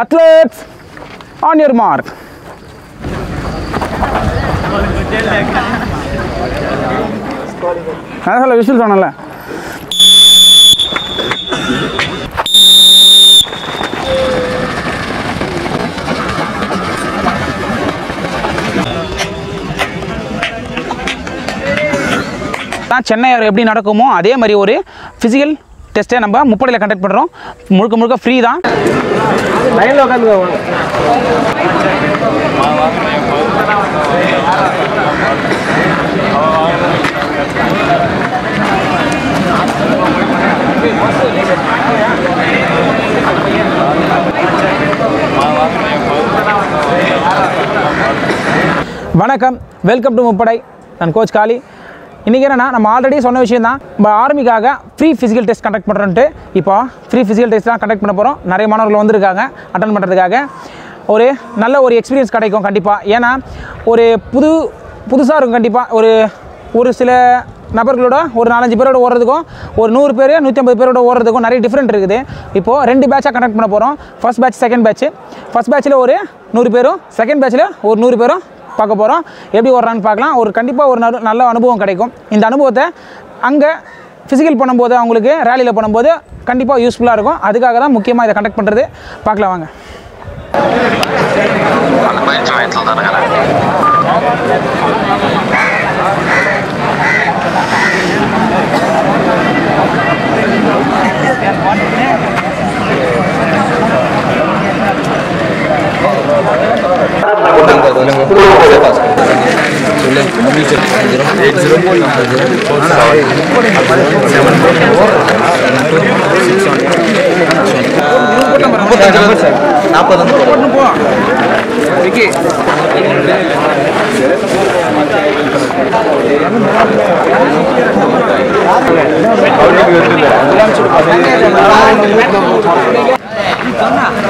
Athletes on your mark அதான் சொல்ல விஷயம் சொன்னல தான் சென்னை எப்படி நடக்குமோ அதே மாதிரி ஒரு ஃபிசிக்கல் டெஸ்ட்டை நம்ம முப்படையில் கண்டக்ட் பண்ணுறோம் முழுக்க முழுக்க ஃப்ரீ தான். லைனில் உட்காந்துக்கோ. வணக்கம். வெல்கம் டு முப்படை. நான் கோச் காளி. இன்றைக்கி என்னன்னா நம்ம ஆல்ரெடி சொன்ன விஷயம் தான் நம்ம ஆர்மிக்காக ஃப்ரீ ஃபிசிக்கல் டெஸ்ட் கண்டக்ட் பண்ணுறோன்ட்டு இப்போ ஃப்ரீ ஃபிசிக்கல் டெஸ்ட் தான் கண்டக்ட் பண்ண போகிறோம் நிறைய மாணவர்கள் வந்திருக்காங்க அட்டன் பண்ணுறதுக்காக ஒரு நல்ல ஒரு எக்ஸ்பீரியன்ஸ் கிடைக்கும் கண்டிப்பாக ஏன்னா ஒரு புது புதுசாக இருக்கும் கண்டிப்பாக ஒரு ஒரு சில நபர்களோட ஒரு நாலஞ்சு பேரோட ஓடுறதுக்கும் ஒரு நூறு பேர் நூற்றி ஐம்பது பேரோட ஓடுறதுக்கும் நிறைய டிஃப்ரெண்ட் இருக்குது. இப்போது ரெண்டு பேட்சாக கண்டக்ட் பண்ண போகிறோம் first batch second batch first பேட்சில் ஒரு நூறு பேரும் செகண்ட் பேட்ச்சில் ஒரு நூறு பேரும் பார்க்க போகிறோம் எப்படி ஓடுறான்னு பார்க்கலாம். ஒரு கண்டிப்பாக ஒரு நல்ல அனுபவம் கிடைக்கும். இந்த அனுபவத்தை அங்கே ஃபிசிக்கல் பண்ணும்போது அவங்களுக்கு ரேலியில் பண்ணும்போது கண்டிப்பாக யூஸ்ஃபுல்லாக இருக்கும். அதுக்காக தான் முக்கியமாக இதை கண்டக்ட் பண்ணுறது பார்க்கலாம் வாங்க. அந்த பயிற்சி மையத்தில் தான்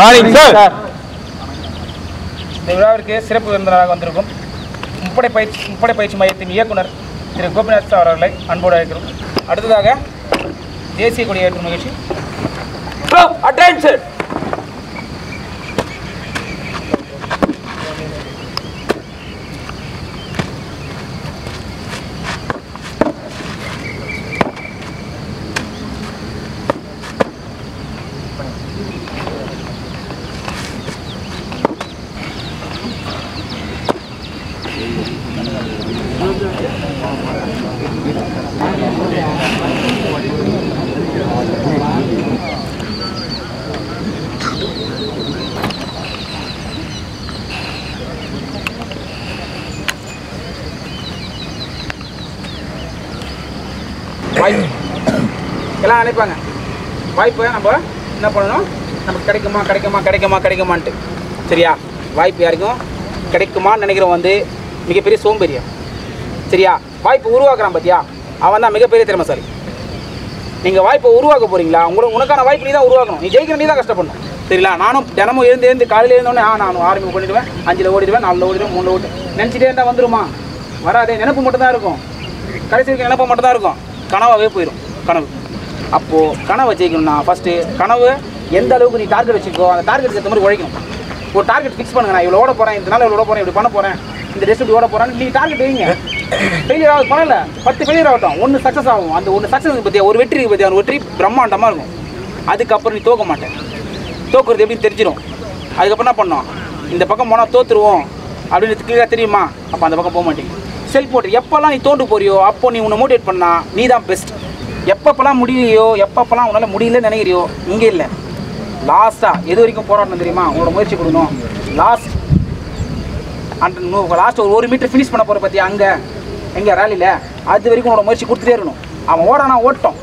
மார்னிங் சார். இந்த விழாவிற்கு சிறப்பு விருந்தினராக வந்திருக்கும் முப்படை பயிற்சி முப்படை பயிற்சி மையத்தின் இயக்குனர் திரு கோபிநாத் சார் அவர்களை அன்போடு அழைக்கிறோம். அடுத்ததாக தேசிய கொடியேற்றும் நிகழ்ச்சி. அட்டென்ஷன் எல்லாம் நினைப்பாங்க வாய்ப்பை நம்ம என்ன பண்ணணும்? நமக்கு கிடைக்குமா கிடைக்குமா கிடைக்குமா கிடைக்குமான்ட்டு. சரியா? வாய்ப்பு யாருக்கும்? கிடைக்குமான்னு நினைக்கிறவன் வந்து மிகப்பெரிய சோம்பேறியம் சரியா? வாய்ப்பு உருவாக்குறான் பார்த்தியா அவன் தான் மிகப்பெரிய திறமைசாலி. நீங்கள் வாய்ப்பை உருவாக்க போறீங்களா? உங்களுக்கு உனக்கான வாய்ப்பு நீ தான் உருவாக்கணும். நீ ஜெயிக்கிற நீ தான் கஷ்டப்படணும். சரிங்களா? நானும் தினமும் எழுந்து எழுந்து காலையில் எழுந்தோடனே ஆ நான் ஆரம்பி பண்ணிடுவேன் அஞ்சில் ஓடிடுவேன் நாலில் ஓடிடுவேன் மூணில் ஓடி நினச்சிட்டே இருந்தால் வந்துருமா? வராதே. நினப்பு மட்டும்தான் இருக்கும். கடைசி வரைக்கும் நினப்பு மட்டும்தான் இருக்கும். கனவாகவே போயிடும் கனவு. அப்போது கனவை ஜெயிக்கணும்னா ஃபஸ்ட்டு கனவு எந்த அளவுக்கு நீ டார்கெட் வச்சுக்கோ அந்த டார்கெட் ஏற்ற மாதிரி உழைக்கணும். ஒரு டார்கெட் ஃபிக்ஸ் பண்ணுங்க. நான் இவ்வளோ ஓட போகிறேன் இந்த நாள் இவ்வளோ ஓட போகிறேன் இப்படி பண்ண போகிறேன் இந்த டெஸ்ட் இப்படி ஓட போகிறேன் நீ டார்கெட் வைங்க. ஃபெயிலியர் ஆகுது பண்ணல. பத்து ஃபெயிலியர் ஆகட்டும். ஒன்று சக்ஸஸ் ஆகும். அந்த ஒன்று சக்ஸஸ் பற்றியா ஒரு வெற்றி பற்றி பற்றியா ஒரு வெற்றி பிரம்மாண்டமாக இருக்கும். அதுக்கப்புறம் நீ தோக்க மாட்டேன். தோக்குறது எப்படின்னு தெரிஞ்சிடும் அதுக்கப்புறம் என்ன பண்ணோம்? இந்த பக்கம் போனால் தோற்றுருவோம் அப்படின்னு கிளியராக தெரியுமா? அப்போ அந்த பக்கம் போக மாட்டேங்க செல்ஃப் போட்டு எப்போல்லாம் நீ தோண்டு போறியோ அப்போ நீ உன்னை மோட்டிவேட் பண்ணால் நீ தான் பெஸ்ட் எப்பப்பெல்லாம் முடியலையோ எப்பப்பெல்லாம் உன்னால் முடியலன்னு நினைக்கிறியோ இங்கே இல்லை. லாஸ்ட்டாக எது வரைக்கும் போராடணும் தெரியுமா? உங்களோட முயற்சி கொடுக்கணும். லாஸ்ட் அண்ட் லாஸ்ட் ஒரு ஒரு மீட்டர் ஃபினிஷ் பண்ண போகிற பற்றி அங்கே? எங்கே ரேலியில் அது வரைக்கும் உன்னோட முயற்சி கொடுத்துட்டே இருக்கணும். அவன் ஓடானா ஓட்டம்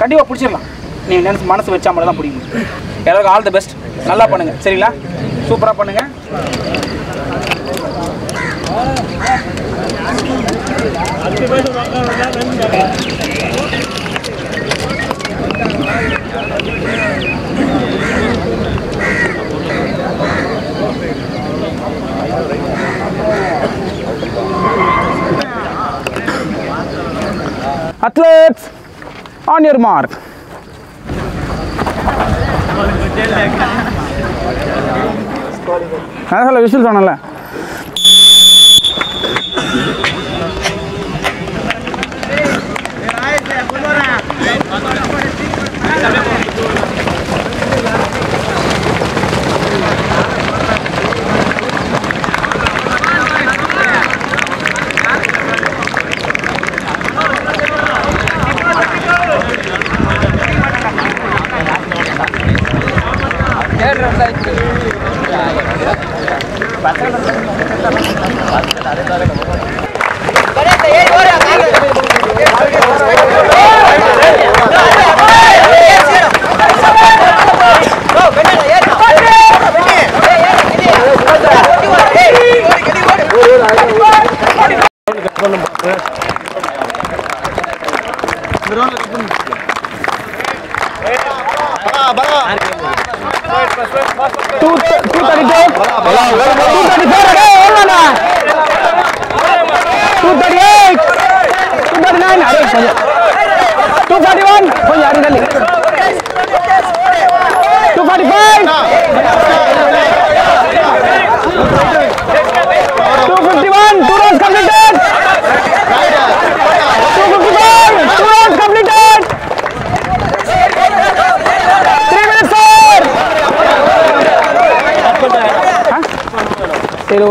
கண்டிப்பாக பிடிச்சிடலாம். நீ நினைச்சு மனசு வச்சா மட்டும் தான் பிடிக்க எல்லாருக்கும் ஆல் தி பெஸ்ட் நல்லா பண்ணுங்கள் சரிங்களா? சூப்பராக பண்ணுங்க. Athletes Athletes, on your mark. Hello விஷயம் சொன்னல Gracias.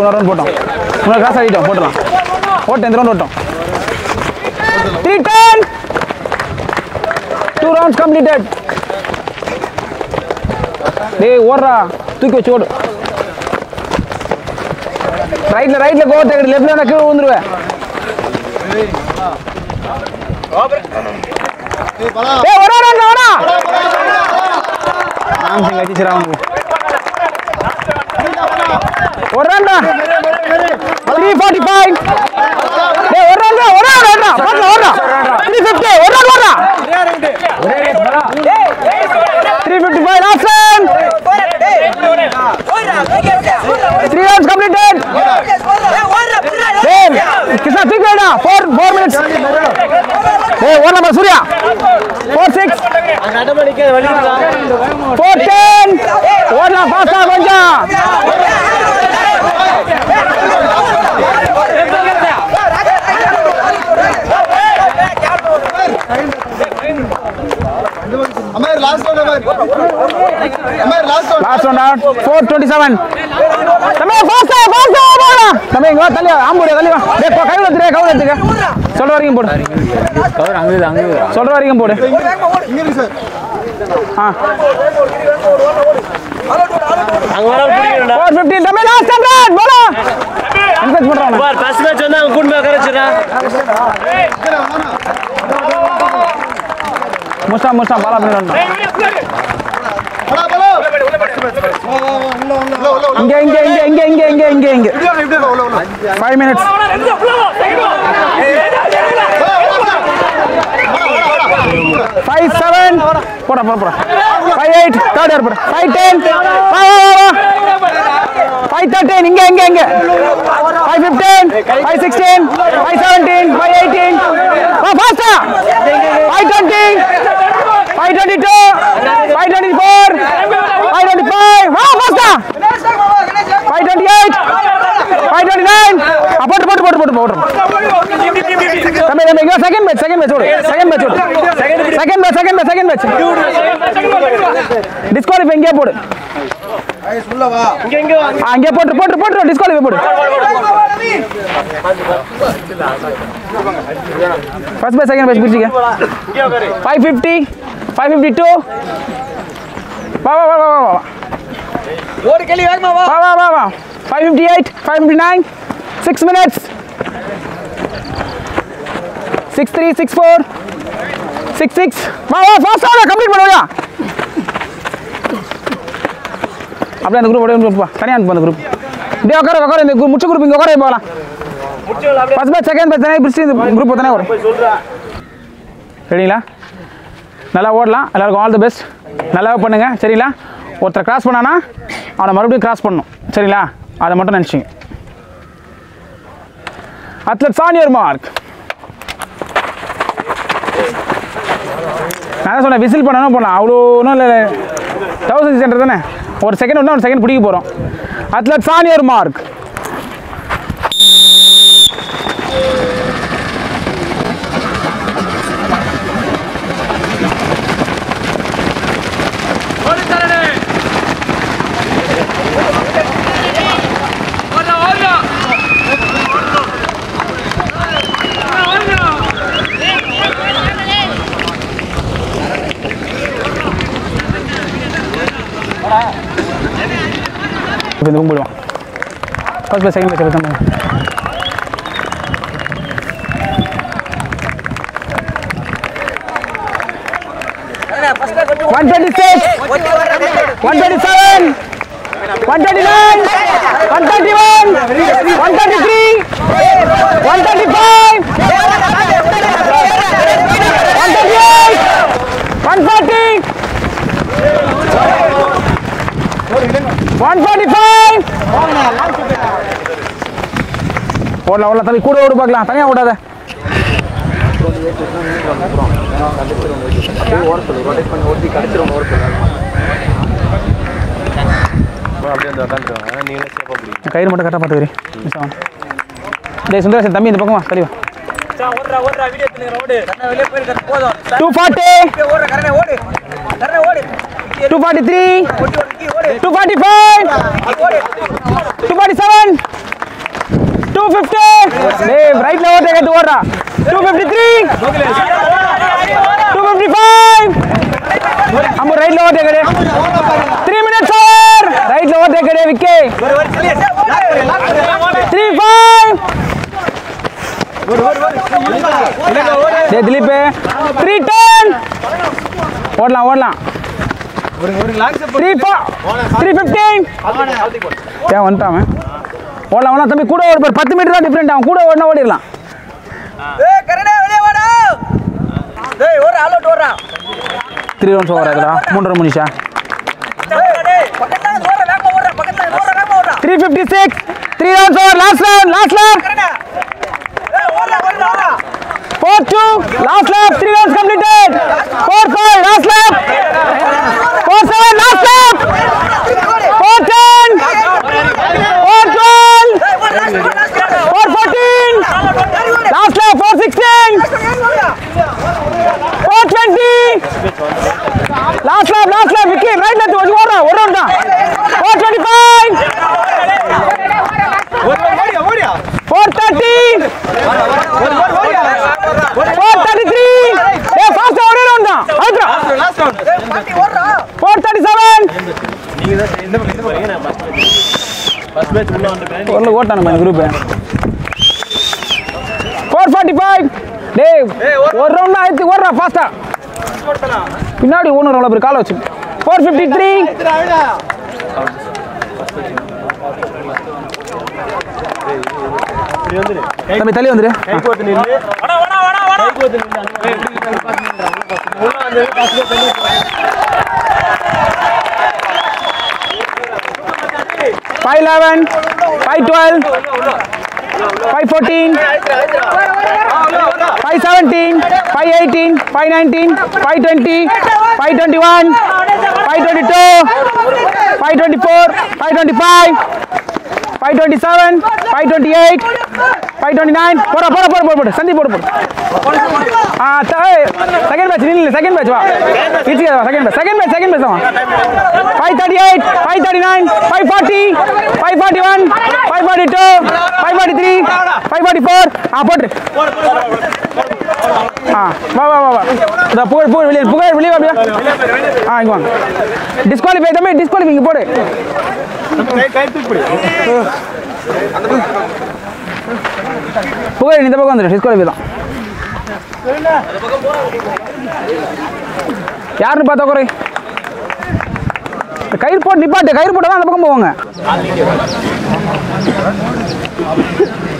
இன்னொரு ரவுண்ட் போட்டோம் இன்னொரு கிராஸ் ஆடிட்டோம் போட்டலாம் போட்டு இந்த round ஓட்டோம் three ten two rounds completed டேய் ஓடுறா தூக்கி வச்சு ஓடு ரைட்டில் ரைட்டில் கோவத்தை கிடையாது லெஃப்டில் நான் கீழே விழுந்துருவேன் ஏ வரா வரா வரா நான் சிங் அடிச்சிரா ஒரு ரவுண்டா த்ரீ ஃபார்ட்டி ஃபைவ் ஒரு ரவுண்டா ஒரு ரவுண்ட் ஓடுறா போடல ஓடுறா த்ரீ ஃபிஃப்டி ஒரு ரவுண்ட் ஓடுறா three fifty five last run three rounds completed Krishna தூக்கி ஃபோர் ஃபோர் மினிட்ஸ் ஏ ஓட நம்ம Surya. Four six four ten ஓடலாம் ஃபாஸ்டா கொஞ்சம். Thank you. Amir, last one, Amir. Amir, last one. Last one, round. 427. தம்பி பாஸ்டா பாஸ்டா போடா தம்பி இங்க வா தள்ளி ஆம்பூடி தள்ளி வா டேய் போ கையில எடுத்துக்க கையில எடுத்துக்க சொல்ற வரைக்கும் போடு கவர் அங்க அங்க சொல்ற வரைக்கும் போடு ஆ அங்க வர பலா உள்ள பாலா உள்ள இங்க இங்க இங்க இங்க இங்க இங்க இங்க இங்க. இப்படி ஃபைவ் மினிட்ஸ் ஃபைவ் செவன் போடா போடா. போடா. Five eight third year five ten five thirteen இங்க எங்க எங்க five fifteen five sixteen five seventeen five eighteen ஃபாஸ்டா five twenty five twenty two five twenty four five twenty five ஃபாஸ்டா five twenty eight five nine boat बोट बोट बोट बोट समय समय यो सेकंड मैच सेकंड मैच छोड़ सेकंड मैच छोड़ second match second match second match disqualify इंगे बोड अंगे पोट पोट पोट डिस्क्वालिफाई बोड फ़र्स्ट मैच सेकंड मैच पूछ गया 550 552 वाह वाह वाह वाह वाह वाह वोट के लिए वाह वाह वाह वाह वाह 558, 559, 6 minutes, 63, 64, 66, வா வா ஃபாஸ்ட் ஆடா கம்ப்ளீட் பண்ணுவியா அப்படியே அந்த குரூப் அப்படியே குரூப் தனியாக அனுப்பு அந்த குரூப் இப்படியே உட்கார உட்கார இந்த முச்ச குரூப் இங்கே உட்கார போகலாம் ஃபஸ்ட் பேட்ச் செகண்ட் பேட்ச் தனியாக பிரிச்சு இந்த குரூப் தானே வரும். சரிங்களா? நல்லா ஓடலாம். எல்லாருக்கும் ஆல் தி பெஸ்ட் நல்லா பண்ணுங்க. சரிங்களா? ஒருத்தர் கிராஸ் பண்ணானா அவனை மறுபடியும் கிராஸ் பண்ணணும். சரிங்களா? அதை மட்டும் நினச்சிங்க. அத்லட்ஸ் ஆன் யுவர் மார்க் நான் தான் சொன்னேன் விசில் பண்ணணும் போகலாம் அவ்வளோ ஒன்றும் இல்லை. தௌசண்ட் சென்டர் தானே? ஒரு செகண்ட் ஒன்று ஒரு செகண்ட் பிடிக்க போகிறோம் அத்லட்ஸ் ஆன் யுவர் மார்க் இப்போ இந்த கும்பிடுவான் ஃபர்ஸ்ட் பேஸ் செகண்ட் பேஸ் தான் one twenty six one twenty seven one twenty nine one thirty one one thirty three one thirty five one thirty eight one forty one forty five ஓடலாம் ஓடலாம் தம்பி. கூட ஓடு பார்க்கலாம். தனியாக ஓடாத. கயிறு மட்டும் கரெக்டாக பார்த்துக்கிறேன் டேய் தம்பி இந்த பக்கமா? சரிவா ஓடு. ஓடு. 243, 245, 247, 250. Dave, right now, take it to order. 253, 255. I'm right now, take. Three minutes over. Right now, take it, Vicky. Three five. Dilip three ten ओडला ஏன் வந்துட்டான். ஓடலாம் ஓடலாம். தம்பி கூட ஓடு பாரு பத்து மீட்டர் தான் டிஃப்ரெண்ட் அவன். கூட ஓடினா ஓடிடலாம். த்ரீ ரவுண்ட்ஸ் ஓவர் ஆகுதா மூன்றரை மணிஷா டேய் பக்கத்துல ஓடுறா வேகமா ஓடுறா பக்கத்துல ஓடுறா வேகமா ஓடுறா. Three fifty six three rounds over last round four two last lap three rounds completed four five last lap four seven last lap four ten four twelve four fourteen last lap four sixteen four twenty last lap last lap Vicky ரைட்ல இருந்து ஒரு ஓடுறா ஒரு round தான் four twenty five four thirty four thirty three ஏ fast ஒரே round தான் அவுட்ரா four thirty seven ஒன்று ஓட்டானுமா இந்த குரூப் ஃபோர் ஃபார்ட்டி ஃபைவ் டேய் ஒரு ரவுண்ட் ஆயிரத்தி ஓடுறா ஃபாஸ்டா பின்னாடி ஒன்று அவ்வளோ பேர் காலை வச்சு ஃபோர் ஃபிஃப்டி த்ரீ தம்பி தள்ளி வந்துரு. Five eleven five twelve five fourteen five seventeen five eighteen five nineteen five twenty five twenty one five twenty two five twenty four five twenty five five twenty seven five twenty eight five twenty nine போட போட போட போட போடு. சந்தி போடு போடு. ஆ second batch இல்லை செகண்ட் பேட்ச் வா இட்ஸ் வா. Second batch second batch second batch வா five thirty eight five thirty nine five forty five forty one five forty two five forty three five forty four ஆ போட்டு ஆ வா வா வா வா. இந்த புகழ் புகழ் வெளியே புகழ் வெளியே வா ஆ இங்கே வாங்க. டிஸ்குவாலிஃபை தம்பி டிஸ்குவாலிஃபை இங்கே போடு. புகழ் இந்த பக்கம் வந்துடு டிஸ்குவாலிஃபை தான். யாருன்னு பார்த்தா குறை. கயிறு போட்டு நிப்பாட்டு கயிறு போட்டு தான் அந்த பக்கம் போவாங்க.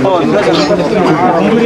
Oh,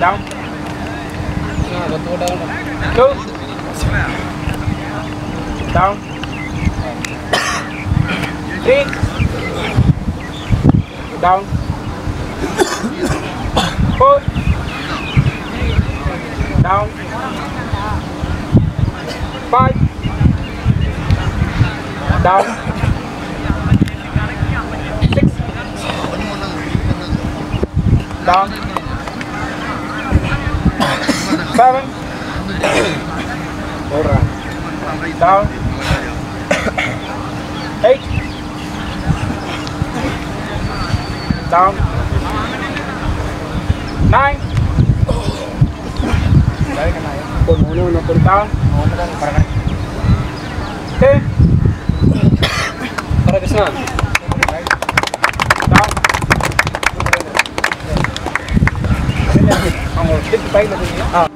Đâu? Đâu? down Đi. Đâu? Four down. Five down. Six down seven down. Eight. Down 9 9 10 10 10 10 10 10 10 10 10 10 10 10 10 10 10 10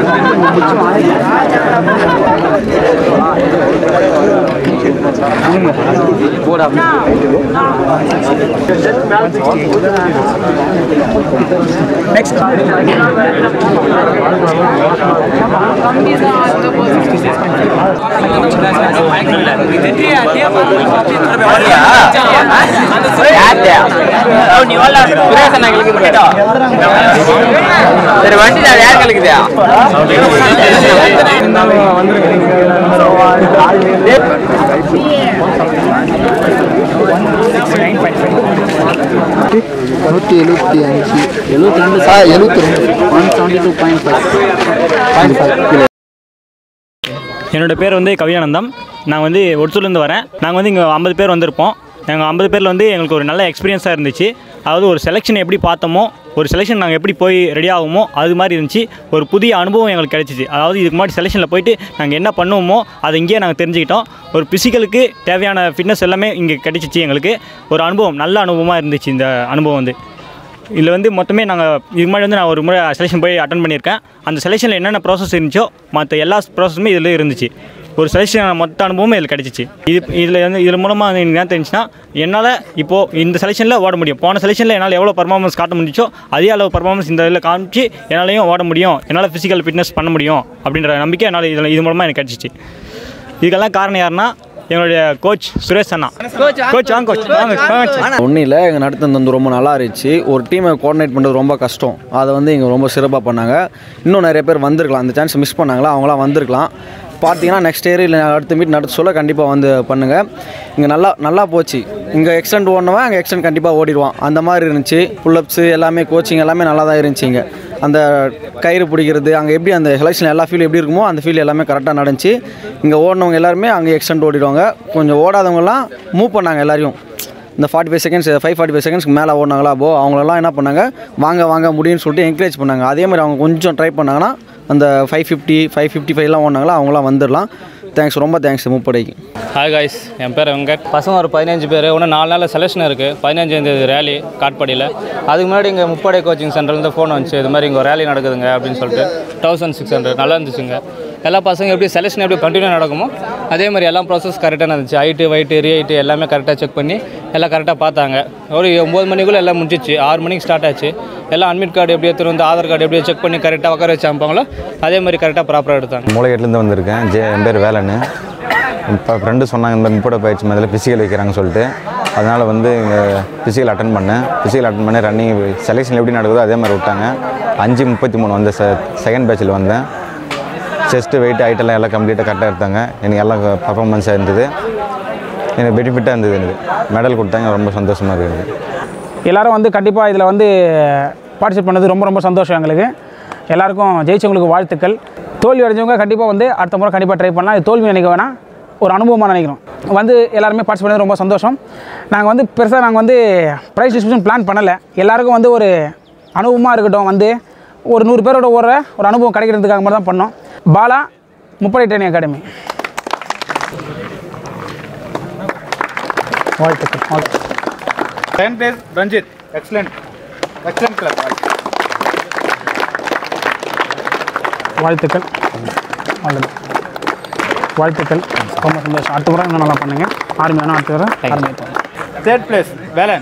stick பைக்கில் போனீங்கன்னா நெக்ஸ்ட் சரி வண்டி நான் யார் கலக்குதா நூற்றி எழுபத்தி அஞ்சு எழுபத்தி ரெண்டு சார் எழுபத்தி ரெண்டு one seventy two point five point five kilo என்னோடய பேர் வந்து கவியானந்தம் நான் வந்து ஒட்சூர்லேருந்து வரேன். நாங்கள் வந்து இங்கே ஐம்பது பேர் வந்திருப்போம். நாங்கள் ஐம்பது பேரில் வந்து எங்களுக்கு ஒரு நல்ல எக்ஸ்பீரியன்ஸாக இருந்துச்சு. அதாவது ஒரு செலெக்ஷன் எப்படி பார்த்தோமோ ஒரு செலெக்ஷன் நாங்கள் எப்படி போய் ரெடி ஆகுமோ அது மாதிரி இருந்துச்சு. ஒரு புதிய அனுபவம் எங்களுக்கு கிடைச்சிச்சு. அதாவது இதுக்கு முன்னாடி செலெக்ஷனில் போயிட்டு நாங்கள் என்ன பண்ணுவோமோ அதை இங்கேயே நாங்கள் தெரிஞ்சுக்கிட்டோம். ஒரு ஃபிசிக்கலுக்கு தேவையான ஃபிட்னஸ் எல்லாமே இங்கே கிடைச்சிச்சு எங்களுக்கு. ஒரு அனுபவம் நல்ல அனுபவமாக இருந்துச்சு இந்த அனுபவம் வந்து. இதில் வந்து மொத்தமே நாங்கள் இது மாதிரி வந்து நான் ஒரு முறை செலெக்ஷன் போய் அட்டன் பண்ணியிருக்கேன். அந்த செலெக்ஷனில் என்னென்ன ப்ராசஸ் இருந்துச்சோ மற்ற எல்லா ப்ராசஸுமே இதில் இருந்துச்சு. ஒரு செலெக்ஷன் மொத்த அனுபவமே இதில் கிடச்சிச்சு. இது இதில் வந்து இதில் மூலமாக எனக்கு என்ன தெரிஞ்சுன்னா என்னால் இப்போது இந்த செலெக்ஷனில் ஓட முடியும். போன செலெக்ஷனில் என்னால் எவ்வளோ பர்ஃபார்மன்ஸ் காட்ட முடிஞ்சோ அதே அளவு பர்ஃபார்மன்ஸ் இந்த இதில் காமிச்சு என்னாலையும் ஓட முடியும். என்னால் ஃபிசிக்கல் ஃபிட்னஸ் பண்ண முடியும் அப்படின்ற நம்பிக்கை என்னால் இதில் இது மூலமாக எனக்கு கிடச்சிச்சு. இதுக்கெல்லாம் காரணம் யாருன்னா என்னுடைய கோச் சுரேஷ் அண்ணா. கோச் வாங்க கோச் வாங்க கோச் ஒன்றும் இல்லை எங்கள் நடத்துனது வந்து ரொம்ப நல்லா இருந்துச்சு. ஒரு டீமை கோஆர்டினேட் பண்ணுறது ரொம்ப கஷ்டம். அதை வந்து இங்கே ரொம்ப சிறப்பாக பண்ணாங்க. இன்னும் நிறைய பேர் வந்திருக்கலாம். அந்த சான்ஸ் மிஸ் பண்ணாங்களா அவங்களாம் வந்திருக்கலாம். பார்த்தீங்கன்னா நெக்ஸ்ட் இயர் இல்லை அடுத்த மீட் நடத்த சொல்ல கண்டிப்பாக வந்து பண்ணுங்கள் இங்கே நல்லா நல்லா போச்சு. இங்கே எக்ஸ்டெண்ட் ஓடினவன் அங்கே எக்ஸ்டெண்ட் கண்டிப்பாக ஓடிடுவான். அந்த மாதிரி இருந்துச்சு. புல்லப்ஸு எல்லாமே கோச்சிங் எல்லாமே நல்லா தான் இருந்துச்சு இங்கே. அந்த கயிறு பிடிக்கிறது அங்கே எப்படி அந்த செலெக்ஷன் எல்லா ஃபீல் எப்படி இருக்குமோ அந்த ஃபீல் எல்லாமே கரெக்டாக நடந்துச்சு. இங்கே ஓடினவங்க எல்லாருமே அங்கே எக்ஸ்டெண்ட் ஓடிடுவாங்க. கொஞ்சம் ஓடாதவங்கலாம் மூவ் பண்ணாங்க எல்லாரையும். இந்த forty five seconds five forty five செகண்ட்ஸ்க்கு மேலே ஓடினாங்களா போ அவங்களெல்லாம் என்ன பண்ணாங்க வாங்க வாங்க முடியும்னு சொல்லிட்டு என்கரேஜ் பண்ணாங்க. அதே மாதிரி அவங்க கொஞ்சம் ட்ரை பண்ணாங்கன்னா அந்த ஃபைவ் ஃபிஃப்டி ஃபைவ் ஃபிஃப்டி ஃபைவ்லாம் ஓடினாங்களா அவங்களாம் வந்துடலாம். தேங்க்ஸ் ரொம்ப தேங்க்ஸ் முப்படைக்கு. ஹாய் காய்ஸ் என் பேர் வெங்கட். பசங்க ஒரு பதினஞ்சு பேர் இன்னும் நாலு நாளில் செலெக்ஷன் இருக்குது பதினஞ்சாந்தேதி ரேலி காட்பாடியில். அதுக்கு முன்னாடி இங்கே முப்படை கோச்சிங் சென்டர்லேருந்து ஃபோன் வந்துச்சு. இது மாதிரி இங்கே ரேலி நடக்குதுங்க அப்படின்னு சொல்லிட்டு தௌசண்ட் சிக்ஸ் ஹண்ட்ரட் நல்லா இருந்துச்சுங்க. எல்லா பசங்க எப்படி செலெக்ஷன் எப்படி கண்டினியூ நடக்குமோ அதே மாதிரி எல்லா ப்ராசஸ் கரெக்டாக இருந்துச்சு. ஹைட்டு வெயிட்டு ரீஹைட்டு எல்லாமே கரெக்டாக செக் பண்ணி எல்லாம் கரெக்டாக பார்த்தாங்க. ஒரு ஒம்பது மணிக்குள்ளே எல்லாம் முடிஞ்சிச்சு. ஆறு மணிக்கு ஸ்டார்ட் ஆச்சு. எல்லாம் அட்மிட் கார்டு எப்படி எடுத்துகிட்டு வந்து ஆதார் கார்டு எப்படி செக் பண்ணி கரெக்டாக உட்கார வச்சு அதே மாதிரி கரெக்டாக ப்ராப்பராக எடுத்தாங்க. மூளைகேட்டிலேருந்து வந்திருக்கேன். ஜே என் பேர் வேலன்னு. இப்போ ஃப்ரெண்டு சொன்னாங்க இந்த முப்பட பயிற்சி மாதிரி ஃபிசிக்கல் வைக்கிறாங்கன்னு சொல்லிட்டு. அதனால் வந்து இங்கே ஃபிசிக்கல் அட்டன் பண்ணேன். ஃபிசிக்கல் அட்டன் பண்ணி ரன்னிங் செலெக்ஷன் எப்படி நடக்குதோ அதே மாதிரி விட்டாங்க. அஞ்சு முப்பத்தி மூணு வந்த செகண்ட் பேட்சில் வந்தேன். செஸ்ட்டு வெயிட் ஹைட்டெல்லாம் எல்லாம் கம்ப்ளீட்டாக கரெக்டாக எடுத்தாங்க. எனக்கு எல்லாம் பர்ஃபார்மன்ஸாக இருந்தது. எனக்கு பெனிஃபிட்டாக இருந்தது எனக்கு. மெடல் கொடுத்தாங்க. ரொம்ப சந்தோஷமாக இருக்குது எல்லாரும் வந்து கண்டிப்பாக இதில் வந்து பார்ட்டிசிபேட் பண்ணது ரொம்ப ரொம்ப சந்தோஷம் எங்களுக்கு. எல்லாருக்கும் ஜெயிச்சவங்களுக்கு வாழ்த்துக்கள். தோல்வி அடைஞ்சவங்க கண்டிப்பாக வந்து அடுத்த முறை கண்டிப்பாக ட்ரை பண்ணலாம். இது தோல்வி நினைக்க வேணாம். ஒரு அனுபவமாக நினைக்கிறோம். வந்து எல்லாருமே பார்ட்டிசிபேட் பண்ணது ரொம்ப சந்தோஷம். நாங்கள் வந்து பெருசாக நாங்கள் வந்து ப்ரைஸ் டிஸ்ட்ரிபியூஷன் பிளான் பண்ணலை. எல்லாருக்கும் வந்து ஒரு அனுபவமாக இருக்கட்டும். வந்து ஒரு நூறு பேரோட ஓடுற ஒரு அனுபவம் கிடைக்கிறதுக்காக மாதிரி தான் பண்ணோம். பாலா முப்படை ட்ரைனிங் அகாடமி வாழ்த்துக்கள் Second place, Ranjit. Excellent. Excellent club. வாழ்த்துக்கள் நல்லது வாழ்த்துக்கள் ரொம்ப சந்தோஷம் அடுத்த முறை இன்னும் நல்லா பண்ணுங்க ஆர்மி வேணா அடுத்த முறை ஆர்மி Third place, Valan.